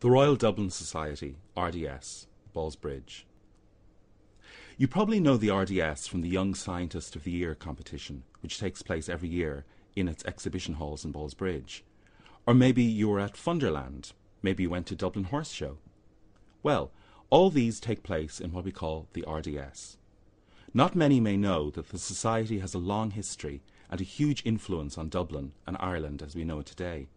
The Royal Dublin Society, RDS, Ballsbridge. You probably know the RDS from the Young Scientist of the Year competition, which takes place every year in its exhibition halls in Ballsbridge. Or maybe you were at Funderland. Maybe you went to Dublin Horse Show. Well, all these take place in what we call the RDS. Not many may know that the Society has a long history and a huge influence on Dublin and Ireland as we know it today.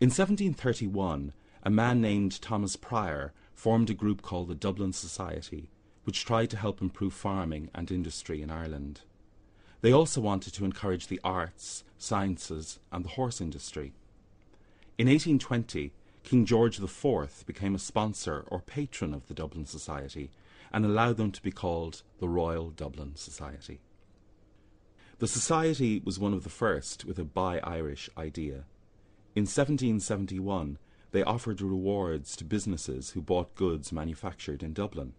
In 1731, a man named Thomas Prior formed a group called the Dublin Society, which tried to help improve farming and industry in Ireland. They also wanted to encourage the arts, sciences, and the horse industry. In 1820, King George IV became a sponsor or patron of the Dublin Society and allowed them to be called the Royal Dublin Society. The Society was one of the first with a Buy Irish idea. In 1771, they offered rewards to businesses who bought goods manufactured in Dublin.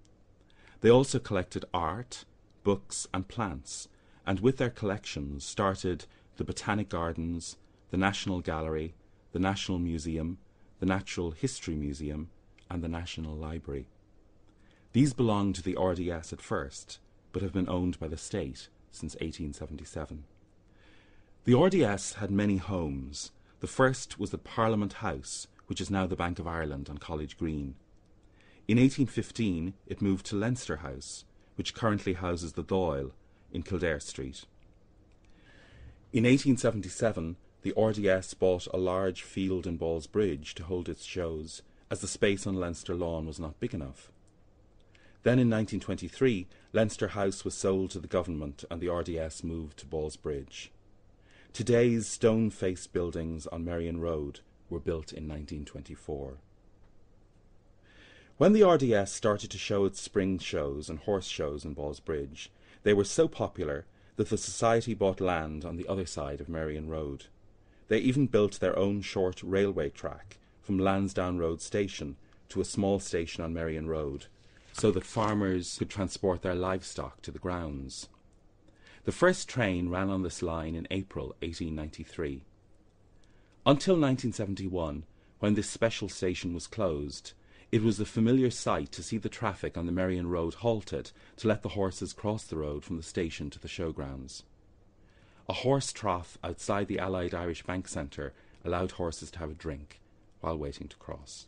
They also collected art, books, and plants, and with their collections started the Botanic Gardens, the National Gallery, the National Museum, the Natural History Museum, and the National Library. These belonged to the RDS at first, but have been owned by the state since 1877. The RDS had many homes, the first was the Parliament House, which is now the Bank of Ireland on College Green. In 1815, it moved to Leinster House, which currently houses the Dáil in Kildare Street. In 1877, the RDS bought a large field in Ballsbridge to hold its shows, as the space on Leinster Lawn was not big enough. Then in 1923, Leinster House was sold to the government and the RDS moved to Balls Ballsbridge. Today's stone faced buildings on Merrion Road were built in 1924. When the RDS started to show its spring shows and horse shows in Ballsbridge, they were so popular that the Society bought land on the other side of Merrion Road. They even built their own short railway track from Lansdowne Road Station to a small station on Merrion Road, so that farmers could transport their livestock to the grounds. The first train ran on this line in April 1893. Until 1971, when this special station was closed, it was a familiar sight to see the traffic on the Merrion Road halted to let the horses cross the road from the station to the showgrounds. A horse trough outside the Allied Irish Bank Centre allowed horses to have a drink while waiting to cross.